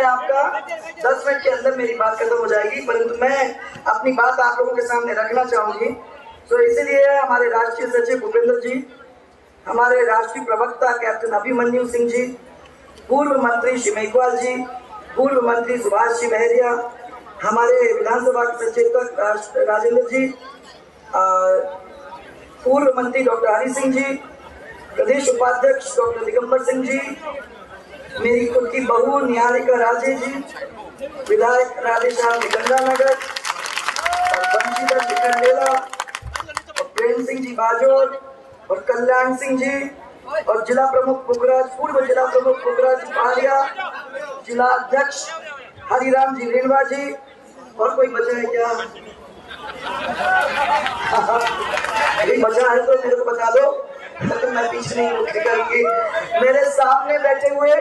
है आपका? दस मिनट के अंदर मेरी बात खत्म हो जाएगी, परंतु मैं अपनी बात आप लोगों के सामने रखना चाहूँगी। तो इसीलिए हमारे राष्ट्रीय सचिव भूपेंद्र जी, हमारे राष्ट्रीय प्रवक्ता कैप्टन अभिमन्यु सिंह जी, पूर्व मंत्री श्री मेघवाल जी, पूर्व मंत्री सुभाष जी बहरिया, हमारे विधानसभा के सचेतक राजेंद्र जी पूर्व मंत्री डॉक्टर हरि सिंह जी, प्रदेश उपाध्यक्ष डॉक्टर दिगंबर सिंह जी मेरी खुद की बहू निहारिका राजे जी, विधायक राधेश्याम गंगानगर, और बंशीधर चिकनडेला और प्रेम सिंह जी बाजोर और कल्याण सिंह जी, और जिला प्रमुख पुखराज, पूर्व जिला प्रमुख पुखराज पहाड़िया जिला अध्यक्ष हरिराम जी रेणवा जी, और कोई बचा है क्या? बचा है तो मेरे को बता दो तो मैं पीछे नहीं करूँगी मेरे सामने बैठे हुए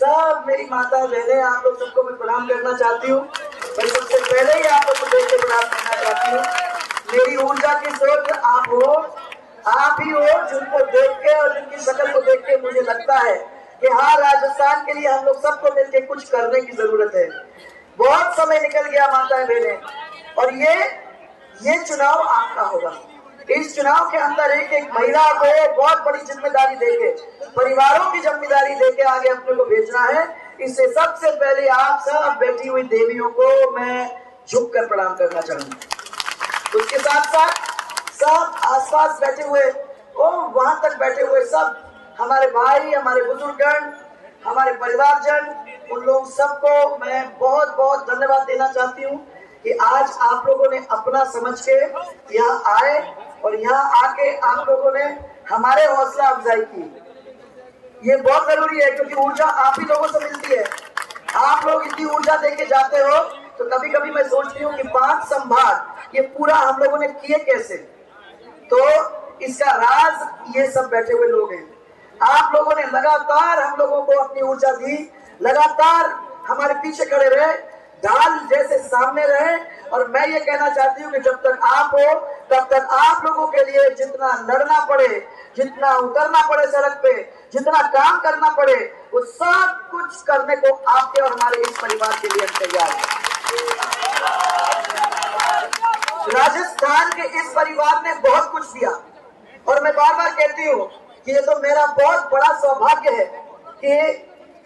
सब मेरी माता बहने, आप लोग सबको मैं प्रणाम करना चाहती हूँ। मैं सबसे पहले ही आप लोग को देख के प्रणाम करना चाहती हूँ। मेरी ऊर्जा की स्रोत आप हो, आप ही हो, जिनको देख के और जिनकी शक्ल को देख के मुझे लगता है कि हाँ राजस्थान के लिए हम लोग सबको मिलकर कुछ करने की ज़रूरत है। बहुत समय निकल गया माता बहने। और ये ये चुनाव आपका होगा। इस चुनाव के अंदर एक एक महिला को बहुत बड़ी ज़िम्मेदारी देके परिवारों की ज़िम्मेदारी देके आगे अपने को भेजना है। इससे सबसे पहले आप सब बैठी हुई देवियों को मैं झुक कर प्रणाम करना चाहूँगा। उसके साथ साथ सब आसपास बैठे हुए ओ वहाँ तक बैठे हुए सब, हमारे भाई, हमारे बुजुर्गगण हमारे परिवारजन, उन लोग सबको मैं बहुत बहुत धन्यवाद देना चाहती हूँ कि आज आप लोगों ने अपना समझ के यहाँ आए और यहाँ आके आप लोगों ने हमारे हौसला अफजाई की। ये बहुत ज़रूरी है, क्योंकि ऊर्जा आप ही लोगों से मिलती है। आप लोग इतनी ऊर्जा देके जाते हो तो कभी कभी मैं सोचती हूँ कि पाँच संभाग ये पूरा हम लोगों ने किए कैसे? तो इसका राज ये सब बैठे हुए लोग हैं। आप लोगों ने लगातार हम लोगों को अपनी ऊर्जा दी, लगातार हमारे पीछे खड़े रहे, ढाल जैसे सामने रहे, और मैं ये कहना चाहती हूँ कि जब तक आप हो तब तक आप लोगों के लिए जितना लड़ना पड़े, जितना उतरना पड़े सड़क पे, जितना काम करना पड़े, वो सब कुछ करने को आपके और हमारे इस परिवार के लिए तैयार हैं। राजस्थान के इस परिवार ने बहुत कुछ दिया। और मैं बार बार कहती हूँ कि ये तो मेरा बहुत बड़ा सौभाग्य है कि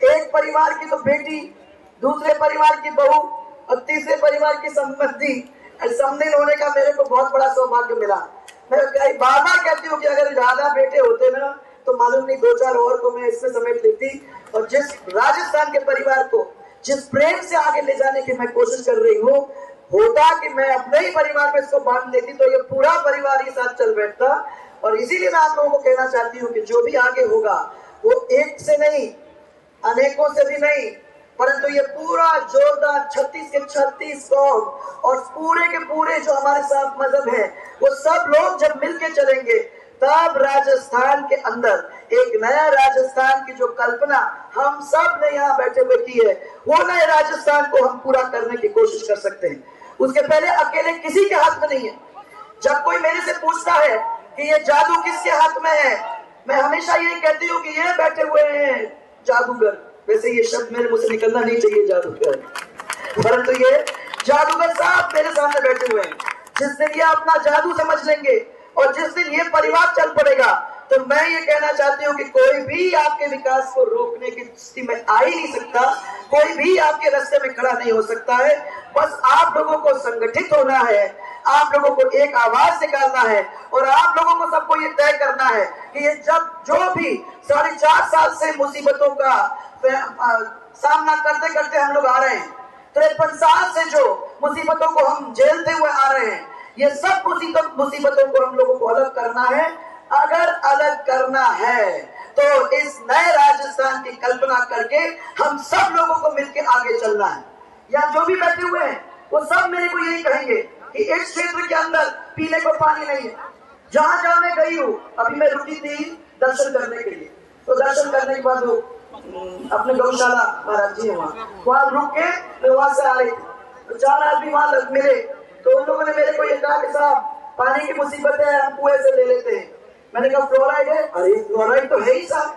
एक परिवार की तो बेटी, दूसरे परिवार की बहू और तीसरे परिवार की संपत्ति सम्मिलित होने का मेरे को बहुत बड़ा सौभाग्य मिला। मैं बार बार कहती हूँ कि अगर ज़्यादा बेटे होते ना तो मालूम नहीं, दो चार और को मैं इसमें समेट लेती। और जिस राजस्थान के परिवार को, जिस प्रेम से आगे ले जाने की मैं कोशिश कर रही हूँ, होता कि मैं अपने ही परिवार में इसको बाँध देती तो ये पूरा परिवार ही साथ चल बैठता। और इसीलिए मैं आप लोगों को कहना चाहती हूँ कि जो भी आगे होगा, वो एक से नहीं, अनेकों से भी नहीं परंतु ये पूरा जोरदार छत्तीस के छत्तीस कौम और पूरे के पूरे जो हमारे साथ मज़हब है, वो सब लोग जब मिलके चलेंगे, तब राजस्थान के अंदर एक नया राजस्थान की जो कल्पना हम सबने यहाँ बैठे हुए की है, वो नए राजस्थान को हम पूरा करने की कोशिश कर सकते हैं। उसके पहले अकेले किसी के हाथ में नहीं है। जब कोई मेरे से पूछता है कि ये जादू किसके हाथ में है, मैं हमेशा यही कहती हूँ कि ये बैठे हुए हैं जादूगर। वैसे ये शब्द मेरे मुझसे निकलना नहीं चाहिए जादूगर परंतु ये जादूगर साहब मेरे सामने बैठे हुए हैं। जिस दिन ये अपना जादू समझ लेंगे और जिस दिन ये परिवार चल पड़ेगा तो मैं ये कहना चाहती हूँ कि कोई भी आपके विकास को रोकने की स्थिति में आ ही नहीं सकता, कोई भी आपके रास्ते में खड़ा नहीं हो सकता है। बस आप लोगों को संगठित होना है, आप लोगों को एक आवाज़ निकालना है और आप लोगों को सबको ये तय करना है कि ये जब जो भी साढ़े चार साल से मुसीबतों का सामना करते करते हम लोग आ रहे हैं। तिरपन साल से जो मुसीबतों को हम झेलते हुए आ रहे हैं, ये सब मुसीबत, मुसीबतों को हम लोगों को अलग करना है। अगर अलग करना है तो इस नए राजस्थान की कल्पना करके हम सब लोगों को मिलकर आगे चलना है। या जो भी बैठे हुए हैं, वो सब मेरे को यही कहेंगे कि इस क्षेत्र के अंदर पीने को पानी नहीं है। जहाँ जहाँ मैं गई हूँ, अभी मैं रुकी थी दर्शन करने के लिए। तो दर्शन करने के बाद अपने गौशाला महाराज जी वहाँ। वहाँ रुक के मैं वहाँ से आ रही। थी तो चार आदमी वहाँ लग मिले। तो उन लोगों ने मेरे को ये कहा कि साहब, पानी की मुसीबत है, हम कुएँ से ले लेते हैं। मैंने कहा फ्लोराइड है? अरे फ्लोराइड तो है ही साहब।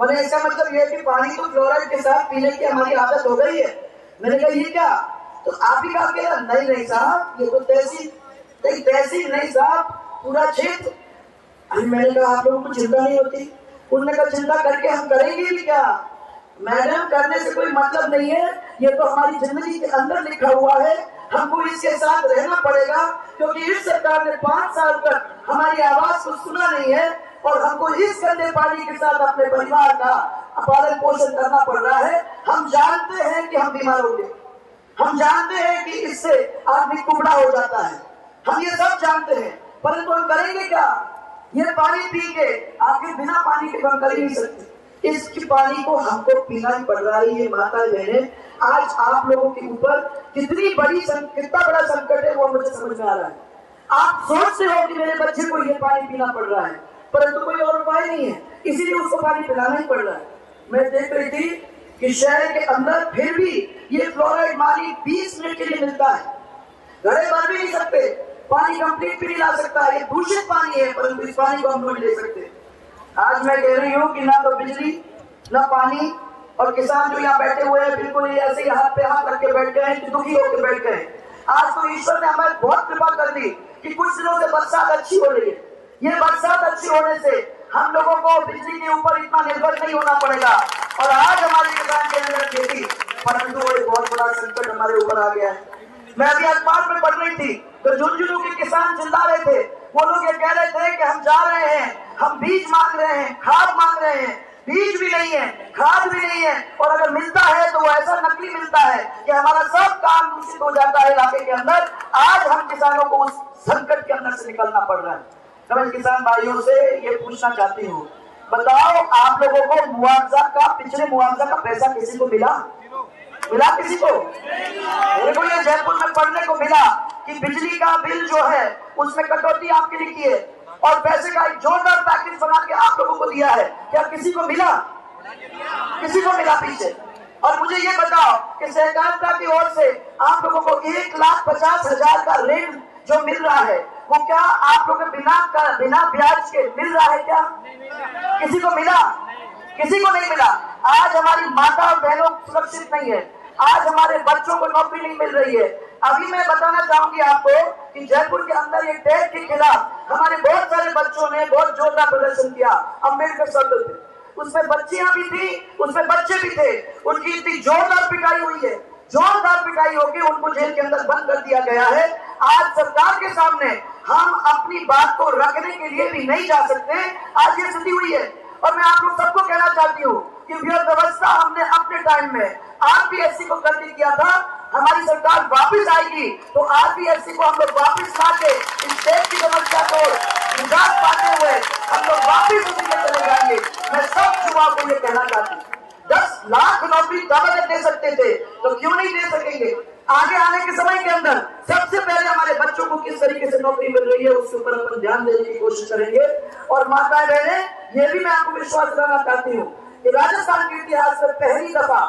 मैंने इसका मतलब ये कि पानी तो फ्लोराइड के साथ पीने की हमारी आदत हो गई है। मैंने कहा, ये क्या? तो आप ही कहा कि नहीं नहीं साहब, ये तो तहसील नहीं तहसील नहीं साहब, पूरा क्षेत्र। अरे, मैंने कहा, आप लोगों को चिंता नहीं होती? उन्होंने कहा चिंता करके हम करेंगे क्या? मैडम, करने से कोई मतलब नहीं है। ये तो हमारी ज़िंदगी के अंदर लिखा हुआ है। हमको इसके साथ रहना पड़ेगा, क्योंकि इस सरकार ने पाँच साल तक हमारी आवाज़ को सुना नहीं है और हमको इस गंदे पानी के साथ अपने परिवार का पालन पोषण करना पड़ रहा है। हम जानते हैं कि हम बीमार होंगे। हम जानते हैं कि इससे आदमी कुबड़ा हो जाता है। हम ये सब जानते हैं। परंतु हम करेंगे क्या? ये पानी पी के आगे बिना पानी के हम कर ही नहीं सकते। इस पानी को हमको पीना ही पड़ रहा है, ये माता बहने। आज आप लोगों के ऊपर कितनी बड़ी कितना बड़ा संकट है, वो मुझे समझ में आ रहा है। आप सोचते हो कि मेरे बच्चे को ये पानी पीना पड़ रहा है, परंतु कोई और उपाय नहीं है। इसीलिए उसको पानी पिलाना ही पड़ रहा है। मैं देख रही थी कि शहर के अंदर फिर भी ये फ्लोराइड पानी 20 मिनट के लिए मिलता है। घरे भर भी नहीं सकते। पानी कंप्लीट भी नहीं ला सकता, ये दूषित पानी है, परंतु इस पानी को हम लोग ले सकते। आज मैं कह रही हूँ कि ना तो बिजली, ना पानी, और किसान जो यहाँ बैठे हुए हैं, बिल्कुल ही ऐसे हाथ पे हाथ रख के बैठ गए हैं दुखी होकर बैठ गए आज तो ईश्वर ने हमें बहुत कृपा कर दी कि कुछ दिनों से बरसात अच्छी हो रही है। ये बरसात अच्छी होने से हम लोगों को बिजली के ऊपर इतना निर्भर नहीं होना पड़ेगा। और आज हमारे किसान के अंदर खेती, परंतु एक बहुत बड़ा संकट हमारे ऊपर आ गया है। मैं अभी अखबार में पढ़ रही थी तो झुंझुनू के किसान चिल्ला रहे थे। वो लोग ये कह रहे थे कि हम जा रहे हैं, हम बीज मांग रहे हैं, खाद मांग रहे हैं। बीज भी नहीं है, खाद भी नहीं है, और अगर मिलता है तो वो ऐसा नकली मिलता है कि हमारा सब काम दूषित हो जाता है इलाके के अंदर। आज हम किसानों को उस संकट के अंदर से निकलना पड़ रहा है। तो मैं किसान भाइयों से ये पूछना चाहती हूँ, बताओ आप लोगों को मुआवजा का, पिछले मुआवजा का पैसा किसी को मिला? मिला किसी को मेरे ये जयपुर में पढ़ने को मिला कि बिजली का बिल जो है, उसमें कटौती आपके लिए की है। और पैसे का एक जोरदार पैकेज बना के आप लोगों को दिया है। क्या किसी को मिला? किसी को मिला पीछे? और मुझे ये बताओ कि सहकारिता की ओर से आप लोगों को एक लाख पचास हज़ार का ऋण जो मिल रहा है, वो क्या आप लोगों बिना का, बिना ब्याज के मिल रहा है क्या? किसी को मिला? किसी को नहीं मिला। आज हमारी माता और बहनों सुरक्षित नहीं है। आज हमारे बच्चों को नौकरी नहीं मिल रही है। अभी मैं बताना चाहूँगी आपको कि जयपुर के अंदर ये टैग के खिलाफ हमारे बहुत सारे बच्चों ने बहुत जोरदार प्रदर्शन किया, अंबेडकर सर्कल पे। उसमें बच्चियाँ भी थी, उसमें बच्चे भी थे। उनकी इतनी जोरदार पिटाई हुई है। जोरदार पिटाई होगी उनको जेल के अंदर बंद कर दिया गया है। आज सरकार के सामने हम अपनी बात को रखने के लिए भी नहीं जा सकते। आज ये स्थिति हुई है। और मैं आप लोग सबको कहना चाहती हूँ कि व्यवस्था हमने अपने टाइम में आरपीएससी को कर किया था, हमारी सरकार वापस आएगी तो आरपीएससी को हम लोग वापस ला के इस देश की समस्या को निजात पाते हुए हम लोग वापस उसी में चले जाएँगे। मैं सब युवाओं को ये कहना चाहती हूँ, दस लाख नौकरी अगर दे सकते थे तो क्यों नहीं दे सकेंगे? आगे आने के समय के अंदर सबसे पहले हमारे बच्चों को किस तरीके से नौकरी मिल रही है, उसके ऊपर अपन ध्यान देने की कोशिश करेंगे। और माता बहने, ये भी मैं आपको विश्वास दिलाना चाहती हूँ कि राजस्थान के इतिहास में पहली दफ़ा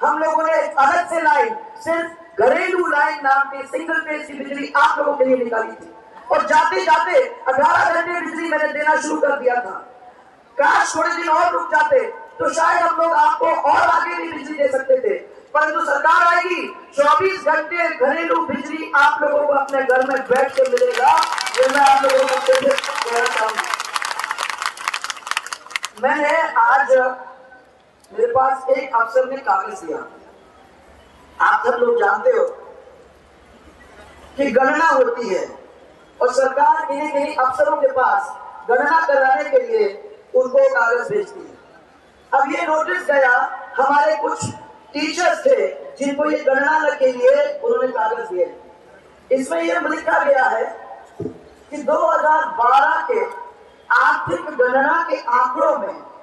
हम लोगों ने अलग से लाइन, सिर्फ़ घरेलू लाइन नाम की सिंगल फ़ेज़ की बिजली आप लोगों के लिए निकाली थी। और जाते जाते अठारह घंटे बिजली मैंने देना शुरू कर दिया था। काश थोड़े दिन और रुक जाते तो शायद हम लोग आपको और आगे भी बिजली दे सकते थे। परंतु सरकार आएगी 24 घंटे घरेलू बिजली आप लोगों को अपने घर में बैठ के मिलेगा। ये मैं आप लोगों को मैंने आज मेरे पास एक अफसर ने कागज़ दिया। आप सब लोग जानते हो कि गणना होती है और सरकार किन्हीं किन्हीं अफसरों के पास गणना कराने के लिए उनको कागज़ भेजती है। अब ये नोटिस गया, हमारे कुछ टीचर्स थे जिनको ये गणना के लिए उन्होंने कागज़ दिए। इसमें यह लिखा गया है कि 2012 के आर्थिक गणना के आंकड़ों में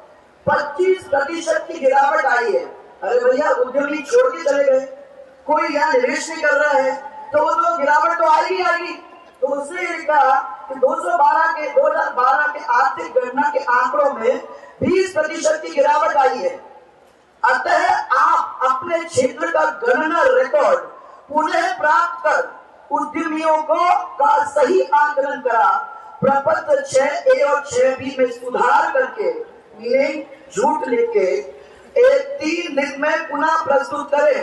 25 प्रतिशत की गिरावट आई है। अरे भैया उद्यमी छोड़ के चले गए। कोई यहाँ निवेश नहीं कर रहा है। तो वो तो गिरावट तो आएगी आएगी तो उसने ये कहा कि 212 के 2012 के आर्थिक गणना के आंकड़ों में 20 प्रतिशत की गिरावट आई है। अतः आप अपने क्षेत्र का गणना रिकॉर्ड पुनः प्राप्त कर उद्यमियों को का सही आकलन करा। प्रपत्र छह ए और छह बी में सुधार करके मीनिंग झूठ लिख के एक तीन दिन में पुनः प्रस्तुत करें।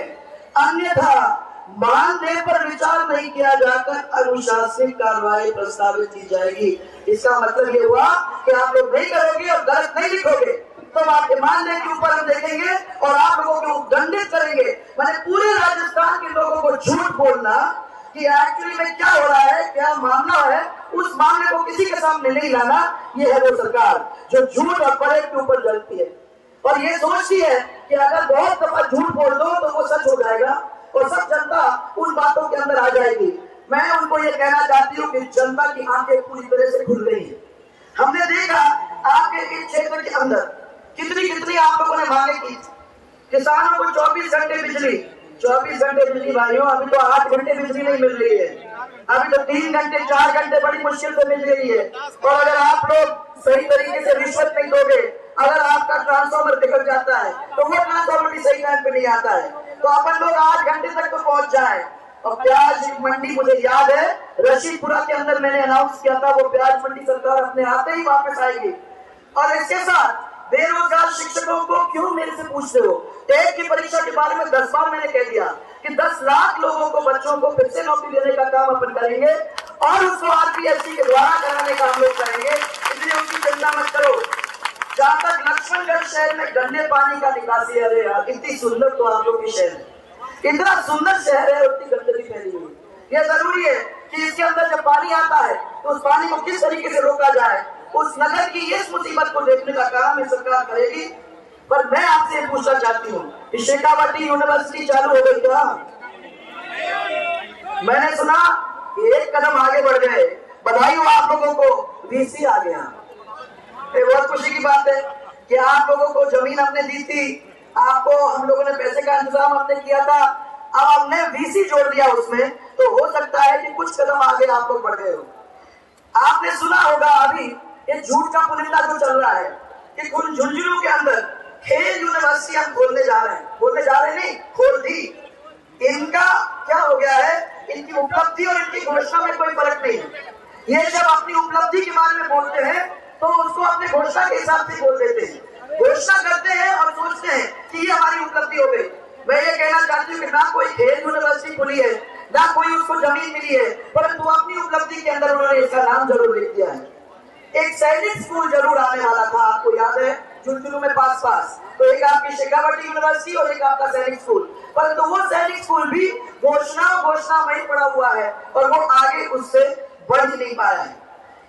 अन्यथा मानदेय पर विचार नहीं किया जाकर अनुशासनिक कार्रवाई प्रस्तावित की जाएगी। इसका मतलब ये हुआ कि आप लोग नहीं करोगे और गलत नहीं लिखोगे। तो आपके मानदेय के ऊपर हम देखेंगे और आप लोगों को दंडित करेंगे। मैंने पूरे राजस्थान के लोगों को झूठ बोलना कि एक्चुअली में क्या हो रहा है, क्या मामला है, उस मामले को किसी के सामने नहीं लाना, ये है वो सरकार, जो झूठ और परेड के ऊपर जलती है। और ये सोचती है कि अगर बहुत दफ़ा झूठ बोल दो तो वो सच हो जाएगा, और सब जनता उन बातों के अंदर आ जाएगी। मैं उनको ये कहना चाहती हूँ कि जनता की आँखें पूरी तरह से खुल गई है। हमने देखा आपके इस क्षेत्र के अंदर कितनी कितनी आप लोगों ने मांगे की। किसानों को 24 घंटे बिजली 24 घंटे बिजली भाइयों, अभी तो आठ घंटे बिजली नहीं मिल रही है। अभी तो तीन घंटे, चार घंटे बड़ी मुश्किल से मिल रही है। और अगर आप लोग सही तरीके से रिश्वत नहीं दोगे, अगर आपका ट्रांसफॉर्मर बिगड़ जाता है तो वो ट्रांसफॉर्मर भी सही टाइम पे नहीं आता है। तो अपन लोग आठ घंटे तक तो पहुँच जाए। और प्याज मंडी मुझे याद है, रशीदपुरा के अंदर मैंने अनाउंस किया था, वो प्याज मंडी सरकार अपने आते ही वापस आएगी। और इसके साथ बेरोजगार शिक्षकों को क्यों मेरे से पूछते हो? टेट की परीक्षा के बारे में दस बार मैंने कह दिया कि दस लाख लोगों को बच्चों को फिर से नौकरी देने का काम अपन करेंगे और उसको आरपीएससी के द्वारा कराने का हम लोग करेंगे। इसलिए उनकी चिंता मत करो। जहाँ तक लक्ष्मणगढ़ शहर में गंदे पानी का निकासी यार, इतनी सुंदर तो आप लोग की शहर है। इतना सुंदर शहर है, उतनी गंदगी फैली हुई। यह ज़रूरी है कि इसके अंदर जब पानी आता है तो उस पानी को किस तरीके से रोका जाए, उस नगर की इस मुसीबत को देखने का काम सरकार करेगी। पर मैं आपसे पूछना चाहती हूँ शेखावटी यूनिवर्सिटी चालू हो गई क्या? मैंने सुना एक कदम आगे बढ़ गए। बधाई हो आप लोगों को। वीसी आ गया। ये बहुत खुशी की बात है कि आप लोगों को ज़मीन हमने दी थी। आपको, हम लोगों ने पैसे का इंतज़ाम हमने किया था। अब हमने वीसी जोड़ दिया उसमें। तो हो सकता है कि कुछ कदम आगे आप लोग बढ़ गए हो। आपने सुना होगा अभी ये झूठ का पुलिंदा जो चल रहा है, कि कुछ झुंझुनू के अंदर खेल यूनिवर्सिटी, हम खोलने जा रहे हैं। खोलने जा रहे नहीं, खोल दी। इनका क्या हो गया है? इनकी उपलब्धि और इनकी घोषणा में कोई फ़र्क नहीं है। ये जब अपनी उपलब्धि के बारे में बोलते हैं तो उसको अपने घोषणा के हिसाब से बोल देते हैं। घोषणा करते हैं और सोचते हैं कि ये हमारी उपलब्धि हो गई। मैं ये कहना चाहती हूँ कि ना कोई खेल यूनिवर्सिटी खुली है, ना कोई उसको ज़मीन मिली है, परंतु अपनी उपलब्धि के अंदर उन्होंने इसका नाम ज़रूर लिख दिया है। एक सैनिक स्कूल ज़रूर आने वाला था, आपको याद है? झुंझुनू में पास पास। तो एक आपकी शेखावटी यूनिवर्सिटी और एक आपका सैनिक स्कूल परंतु वो सैनिक स्कूल भी घोषणा घोषणा में पड़ा हुआ है और वो आगे उससे बढ़ नहीं पाया है।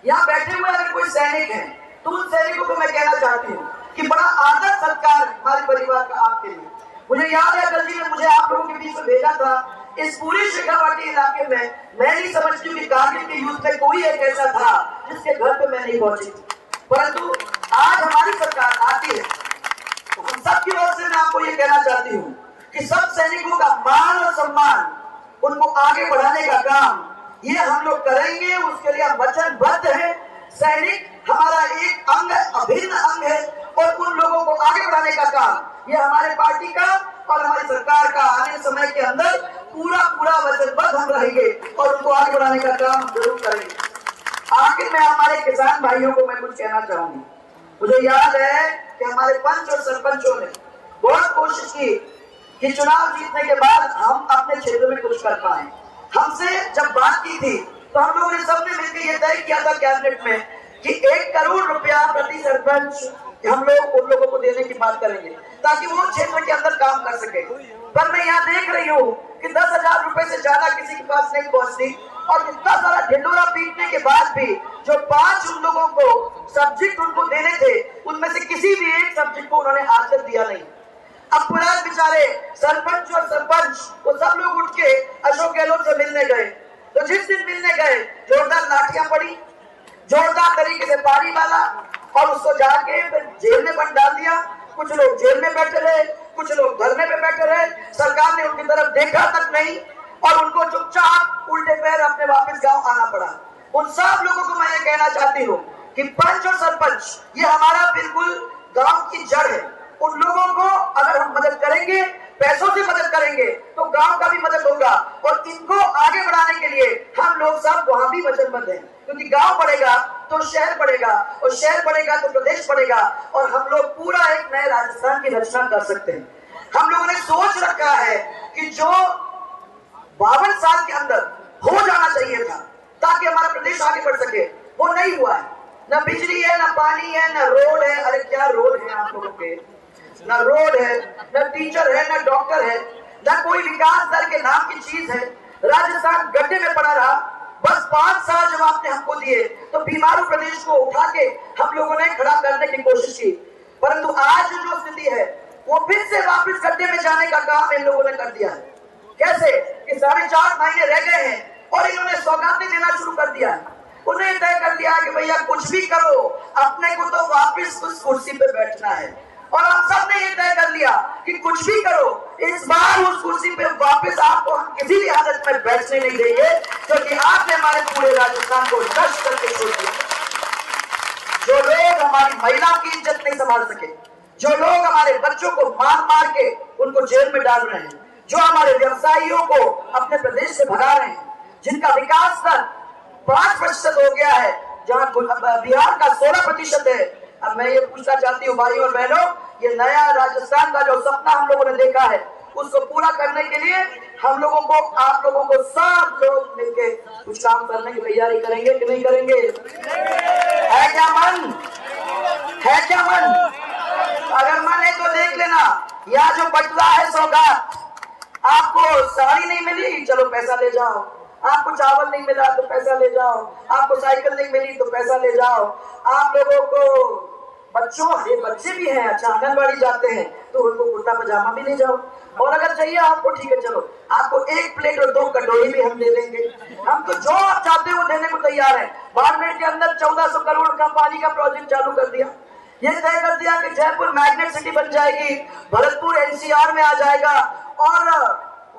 यहाँ बैठे हुए अगर कोई सैनिक है तो उन सैनिकों को मैं कहना चाहती हूँ कि बड़ा आदर सत्कार हमारे परिवार का आपके लिए। मुझे याद है, अटल जी ने मुझे आप लोगों के बीच में भेजा था। इस पूरे शेखावाटी इलाके में मैं नहीं समझती हूँ कि कारगिल के युद्ध में कोई एक ऐसा था जिसके घर पे मैं नहीं पहुँची। परंतु आज हमारी सरकार आती है तो हम सबकी ओर से मैं आपको ये कहना चाहती हूँ कि सब सैनिकों का मान और सम्मान, उनको आगे बढ़ाने का काम, ये हम लोग करेंगे, उसके लिए वचनबद्ध है। सैनिक हमारा एक अंग अभिन्न अंग है, और उन लोगों को आगे बढ़ाने का काम, ये हमारे पार्टी का और हमारी सरकार का आने समय के अंदर पूरा पूरा वचनबद्ध हम रहेंगे और उनको आगे बढ़ाने का काम ज़रूर करेंगे। आखिर में हमारे किसान भाइयों को मैं कुछ कहना चाहूँगी। मुझे याद है कि हमारे पंच और सरपंचों ने बहुत कोशिश की कि चुनाव जीतने के बाद हम अपने क्षेत्र में कुछ कर पाए। हमसे जब बात की थी तो हम लोगों ने सबने मिलकर यह तय किया था कैबिनेट में कि एक करोड़ रुपया प्रति सरपंच हम लोग उन लोगों को देने की बात करेंगे, ताकि वो क्षेत्र के अंदर काम कर सके। पर मैं यहाँ देख रही हूँ कि दस हज़ार रुपए से ज़्यादा किसी के पास नहीं पहुँचती। और इतना सारा ढिंडोरा पीटने के बाद भी जो पाँच उन लोगों को सब्जेक्ट उनको देने थे, उनमें से किसी भी एक सब्जेक्ट को उन्होंने आज तक दिया नहीं। अब पुराने बेचारे सरपंच और सरपंच, वो सब लोग उठ के अशोक गहलोत से मिलने गए। तो जिस दिन मिलने गए, जोरदार लाठियाँ पड़ी, जोरदार तरीके से पानी डाला और उसको जाके फिर जेल में बंद डाल दिया। कुछ लोग जेल में बैठे रहे, कुछ लोग धरने पे बैठे रहे। सरकार ने उनकी तरफ़ देखा तक नहीं। और उनको चुपचाप उल्टे पैर अपने वापस गाँव आना पड़ा। उन सब लोगों को मैं ये कहना चाहती हूँ कि पंच और सरपंच, ये हमारा बिल्कुल गाँव की जड़ है। उन लोगों को अगर हम मदद करेंगे, पैसों से मदद करेंगे तो गाँव का भी मदद होगा। और इनको आगे बढ़ाने के लिए हम लोग सब वहाँ भी वचनबद्ध हैं। क्योंकि गाँव बढ़ेगा तो शहर बढ़ेगा और शहर बढ़ेगा तो प्रदेश बढ़ेगा और हम लोग पूरा एक नए राजस्थान की रचना कर सकते हैं। हम लोगों ने सोच रखा है कि जो बावन साल के अंदर हो जाना चाहिए था, ताकि हमारा प्रदेश आगे बढ़ सके। वो नहीं हुआ है। न बिजली है, न पानी है, न रोड है। अरे क्या रोड है आप लोगों के? न रोड है, न टीचर है, न डॉक्टर है, न कोई विकास दर के नाम की चीज़ है। राजस्थान गड्ढे में पड़ा रहा। बस पाँच साल जब आपने हमको दिए तो बीमारू प्रदेश को उठा के हम लोगों ने खड़ा करने की कोशिश की। परंतु आज जो स्थिति है, वो फिर से वापस गड्ढे में जाने का काम इन लोगों ने कर दिया है। कैसे? कि साढ़े चार महीने रह गए हैं और इन्होंने सौगातें देना शुरू कर दिया उन्हें तय कर दिया कि भैया कुछ भी करो, अपने को तो वापस उस कुर्सी पे बैठना है। और हम सबने ये तय कर लिया कि कुछ भी करो, इस बार उस कुर्सी पे वापस आपको हम किसी भी हालत में बैठने नहीं देंगे क्योंकि आपने हमारे पूरे राजस्थान को नष्ट करके छोड़ दिया। जो लोग हमारी महिलाओं की इज़्ज़त नहीं संभाल सके, जो लोग हमारे बच्चों को मार मार के उनको जेल में डाल रहे हैं जो हमारे व्यवसायियों को अपने प्रदेश से भगा रहे हैं, जिनका विकास दर पाँच प्रतिशत हो गया है, जहाँ बिहार का सोलह प्रतिशत है। अब मैं ये पूछना चाहती हूँ भाई और बहनों, ये नया राजस्थान का जो सपना हम लोगों ने देखा है, उसको पूरा करने के लिए हम लोगों को, आप लोगों को सब लोग मिलके कुछ काम करने की तैयारी करेंगे कि नहीं करेंगे? है क्या मन? है क्या मन? अगर मन है तो देख लेना। यहाँ जो बटला है सौगात आपको साड़ी नहीं मिली, चलो पैसा ले जाओ। आपको चावल नहीं मिला तो पैसा ले जाओ। आपको साइकिल नहीं मिली तो पैसा ले जाओ। आप लोगों को, बच्चों, ये बच्चे भी हैं अच्छा आंगनबाड़ी जाते हैं तो उनको कुर्ता पजामा भी ले जाओ। और अगर चाहिए आपको, ठीक है, चलो। आपको एक प्लेट और दो कटोरी भी हम दे देंगे। हम तो जो आप चाहते हो देने को तैयार है। बाड़मेर के अंदर चौदह सौ करोड़ पानी का प्रोजेक्ट चालू कर दिया। ये तय कर दिया कि जयपुर मैग्नेट सिटी बन जाएगी, भरतपुर एनसीआर में आ जाएगा और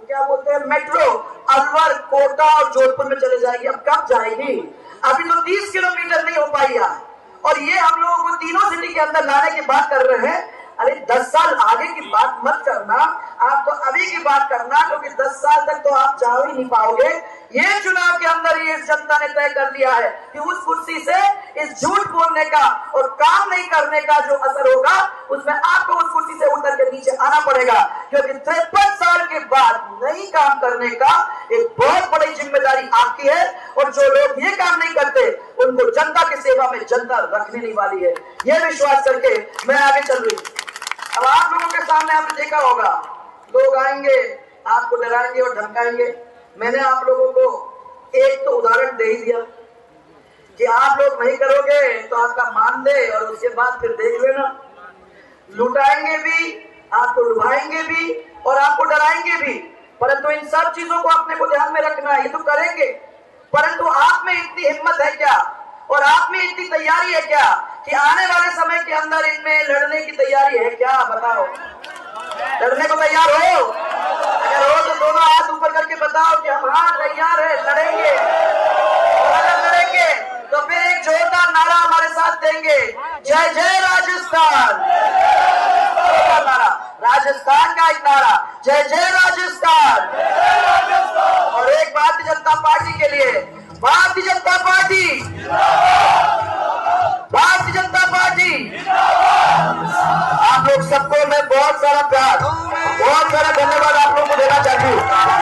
क्या बोलते हैं, मेट्रो अलवर कोटा और जोधपुर में चले जाएगी। अब कब जाएगी? अभी तो 30 किलोमीटर नहीं हो पाई यार। और ये हम लोगों तीनों सिटी के अंदर लाने की बात कर रहे हैं। अरे दस साल आगे की बात मत करना। आप तो अभी की बात करना, क्योंकि दस साल तक तो आप जा ही नहीं पाओगे। ये चुनाव के अंदर ये जनता ने तय कर दिया है कि उस कुर्सी से इस झूठ बोलने का और काम नहीं करने का जो असर होगा, उसमें आपको उस कुर्सी से उतर के नीचे आना पड़ेगा। क्योंकि तिरपन साल के बाद नहीं काम करने का एक बहुत बड़ी ज़िम्मेदारी आपकी है और जो लोग ये काम नहीं करते, उनको जनता की सेवा में जनता रखने नहीं वाली है। यह विश्वास करके मैं आगे चल रही हूँ। अब आप लोगों के सामने आपने देखा होगा, लोग आएँगे, आपको डराएँगे और धमकाएँगे। मैंने आप लोगों को एक तो उदाहरण दे ही दिया कि आप लोग नहीं करोगे तो आपका मान दे और उसके बाद फिर देख लेना। लुटाएँगे भी, आपको लुभाएँगे भी और आपको डराएँगे भी। परंतु इन सब चीज़ों को अपने को ध्यान में रखना, ये तो करेंगे। परंतु आप में इतनी हिम्मत है क्या? और आप में इतनी तैयारी है क्या? कि आने वाले समय के अंदर इनमें लड़ने की तैयारी है क्या? बताओ। लड़ने को तैयार हो? अगर हो तो दोनों हाथ ऊपर करके बताओ कि हम हाँ तैयार है, लड़ेंगे। लड़ेंगे तो फिर एक जोरदार नारा हमारे साथ देंगे। जय जय राजस्थान। नारा। राजस्थान का एक नारा। जय जय राजस्थान। और एक भारतीय जनता पार्टी के लिए। भारतीय जनता पार्टी। बहुत सारा प्यार बहुत सारा धन्यवाद